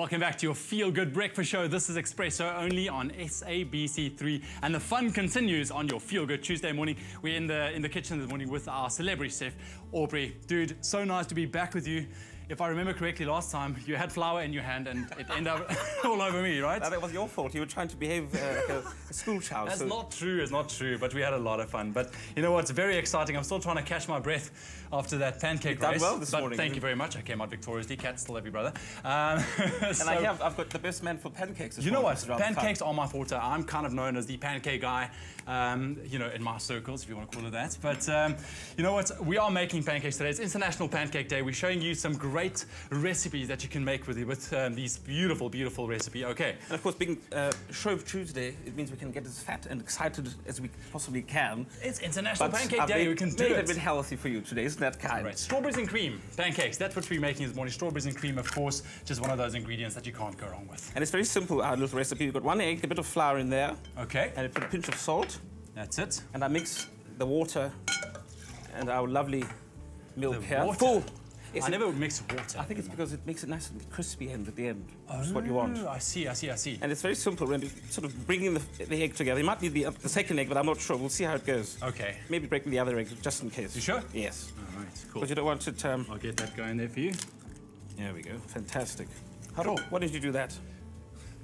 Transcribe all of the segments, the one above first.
Welcome back to your Feel Good Breakfast Show. This is Expresso only on SABC3, and the fun continues on your Feel Good Tuesday morning. We're in the in the kitchen this morning with our celebrity chef, Aubrey. Dude, so nice to be back with you if I remember correctly, last time you had flour in your hand and it ended up all over me, right? That was your fault. You were trying to behave uh, like a, a, school child. That's so. not true. It's not true. But we had a lot of fun. But you know what? It's very exciting. I'm still trying to catch my breath after that pancake You've race. Done well this but morning. Thank you very much. I came out victoriously. Kat still love you, brother. Um, and I have, I've got the best man for pancakes. You know what? Pancakes are my forte. I'm kind of known as the pancake guy. Um, you know, in my circles, if you want to call it that. But um, you know what? We are making pancakes today. It's International Pancake Day. We're showing you some great recipes recipes that you can make with, with um, these beautiful, beautiful recipe. Okay. And of course, being uh, Shrove Tuesday, it means we can get as fat and excited as we possibly can. It's International but Pancake I've Day. We can do it. a bit healthy for you today, isn't that kind? Right. Strawberries and cream pancakes. That's what we're making this morning. Strawberries and cream, of course, just one of those ingredients that you can't go wrong with. And it's very simple, our little recipe. You've got one egg, a bit of flour in there. Okay. And a pinch of salt. That's it. And I mix the water and our lovely milk the here. Water. Full I never mix water. I think it's because it makes it nice and crispy end at the end. Oh, what you want. I see, I see, I see. And it's very simple, when sort of bringing the, the, egg together. You might need the, uh, the, second egg, but I'm not sure. We'll see how it goes. Okay. Maybe breaking the other egg, just in case. You sure? Yes. All right, cool. But you don't want it... Um, I'll get that going there for you. There we go. Fantastic. How cool. do, why did you do that?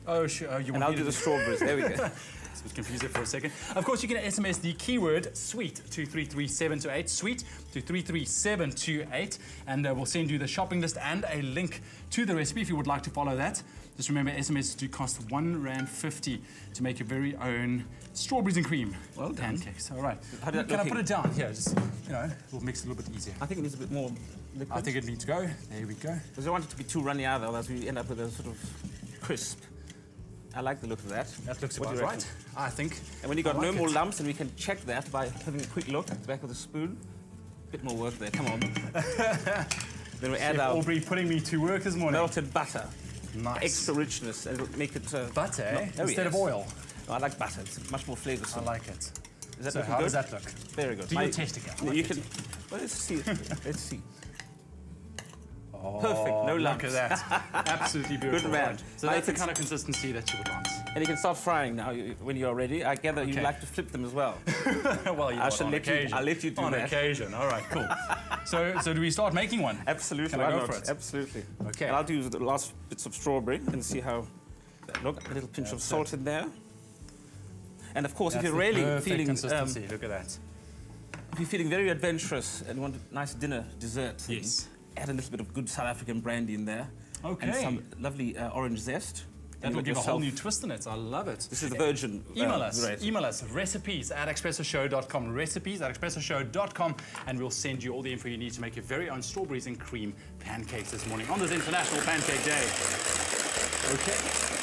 Oh, sure. Oh, you and I'll do the strawberries. There we go. was confused there for a second. Of course, you can SMS the keyword SWEET to 333728, SWEET to 33728, and uh, we'll send you the shopping list and a link to the recipe if you would like to follow that. Just remember, SMS do cost one rand fifty to make your very own strawberries and cream well pancakes. All right. How did can I put it down? Yeah, just, you know, we'll mix it a little bit easier. I think it needs a bit more liquid. I think it needs to go. There we go. Because I don't want it to be too runny either, otherwise we end up with a sort of crisp. I like the look of that. That looks what about right, I think. And when you've got like no it. more lumps, and we can check that by having a quick look at the back of the spoon. Bit more work there, come on. then we add Chef our... Aubrey putting me to work this morning. Melted butter. Nice. Extra richness, and it'll make it... Uh, butter, eh? oh, Instead yes. of oil. No, I like butter, it's much more flavoursome. I like it. Is that so how good? does that look? Very good. Do your test again. you can... Well, let's see. let's see. Oh, Perfect, no lumps. Look at that. Absolutely beautiful. Good man. Right. So that's the kind of consistency that you would want. And you can start frying now when you're ready. I gather okay. you like to flip them as well. well, you I shall on let occasion. you. I'll let you do on that. occasion. All right, cool. so, so do we start making one? Absolutely. Can I go not? for it? Absolutely. Okay. And I'll do the last bits of strawberry and see how. Look, a little pinch That's of salt in there. And of course, That's if you're really feeling consistency, um, look at that. if you're feeling very adventurous and want a nice dinner dessert, thing, Yes. Add a little bit of good South African brandy in there. Okay. And some lovely uh, orange zest. That will give a whole new twist in it. I love it. This is the virgin. Email uh, us. Email us. Recipes at expressoshow.com. Recipes at expressoshow.com. And we'll send you all the info you need to make your very own strawberries and cream pancakes this morning on this International Pancake Day. Okay.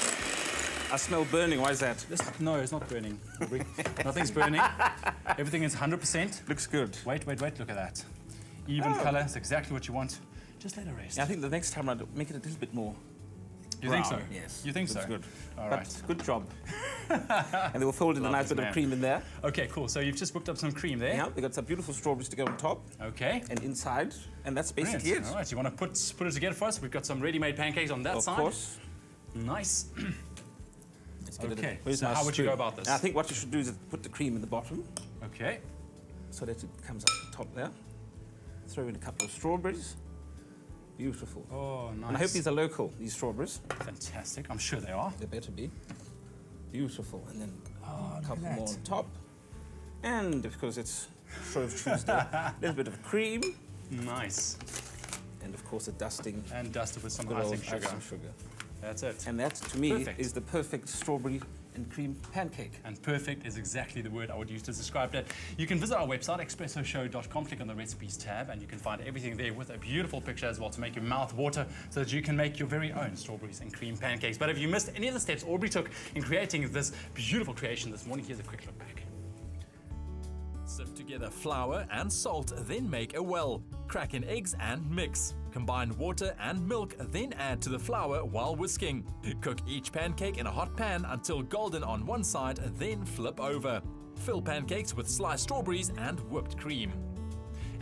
I smell burning. Why is that? No, it's not burning. Nothing's burning. Everything is 100%. Looks good. Wait, wait, wait. Look at that. Even Oh. colour. It's exactly what you want. Just let it rest. Yeah, I think the next time I'd make it a little bit more. you think so? Yes. You think so? That's so? good. All but right. good job. and they will fold in a Love nice this bit man. of cream in there. Okay, cool. So you've just whipped up some cream there. Yeah, they got some beautiful strawberries to go on top Okay. and inside, and that's basically Brilliant. it. All right, you want to put put it together for us? We've got some ready-made pancakes on that Of side. course. Nice. Let's get Okay, in. So my how would you go about this? I think what you should do is put the cream in the bottom Okay. so that it comes up the top there. Throw in a couple of strawberries. Beautiful. Oh, nice. And I hope these are local, these strawberries. Fantastic. I'm sure they are. They better be. Beautiful. And then Oh, a couple more on top. And because it's Shrove Tuesday, a little bit of cream. Nice. And of course a dusting And dusted with some icing sugar. icing sugar. That's it. And that, to me, Perfect. is the perfect strawberry and cream pancake. And perfect is exactly the word I would use to describe that. You can visit our website, expressoshow.com, click on the recipes tab, and you can find everything there with a beautiful picture as well to make your mouth water so that you can make your very own strawberries and cream pancakes. But if you missed any of the steps Aubrey took in creating this beautiful creation this morning, here's a quick look back. Sift together flour and salt, then make a well. Crack in eggs and mix. Combine water and milk, then add to the flour while whisking. Cook each pancake in a hot pan until golden on one side, then flip over. Fill pancakes with sliced strawberries and whipped cream.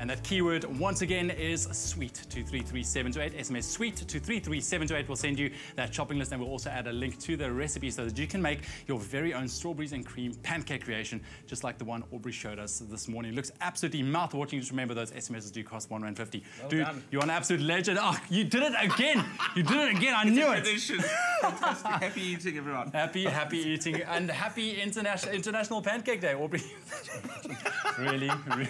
And that keyword, once again, is sweet to 33728. SMS sweet to 33728 will send you that shopping list and we'll also add a link to the recipe so that you can make your very own strawberries and cream pancake creation, just like the one Aubrey showed us this morning. It looks absolutely mouth-watering. Just remember those SMSs do cost one rand fifty. Dude, done. you're an absolute legend. Oh, you did it again. You did it again. I knew it. Happy eating, everyone. Happy, happy eating and happy international International Pancake Day, Aubrey. really, really.